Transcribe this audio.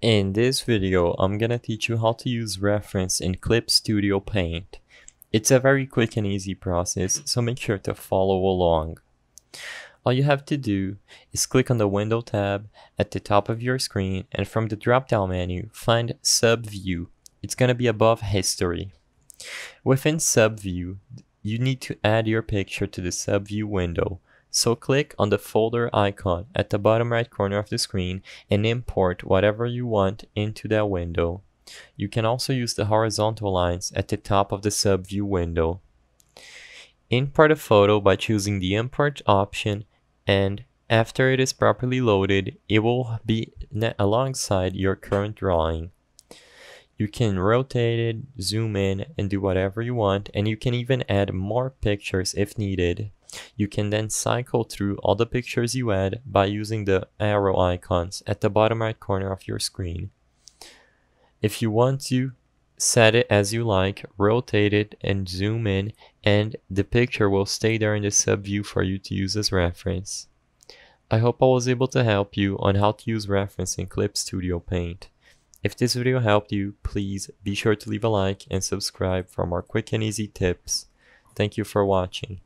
In this video, I'm gonna teach you how to use reference in Clip Studio Paint. It's a very quick and easy process, so make sure to follow along. All you have to do is click on the Window tab at the top of your screen and from the drop-down menu, find Subview. It's gonna be above History. Within Subview, you need to add your picture to the Subview window. So click on the folder icon at the bottom right corner of the screen and import whatever you want into that window. You can also use the horizontal lines at the top of the subview window. Import a photo by choosing the import option and after it is properly loaded, it will be alongside your current drawing. You can rotate it, zoom in, and do whatever you want, and you can even add more pictures if needed. You can then cycle through all the pictures you add by using the arrow icons at the bottom right corner of your screen. If you want to, set it as you like, rotate it and zoom in and the picture will stay there in the subview for you to use as reference. I hope I was able to help you on how to use reference in Clip Studio Paint. If this video helped you, please be sure to leave a like and subscribe for more quick and easy tips. Thank you for watching.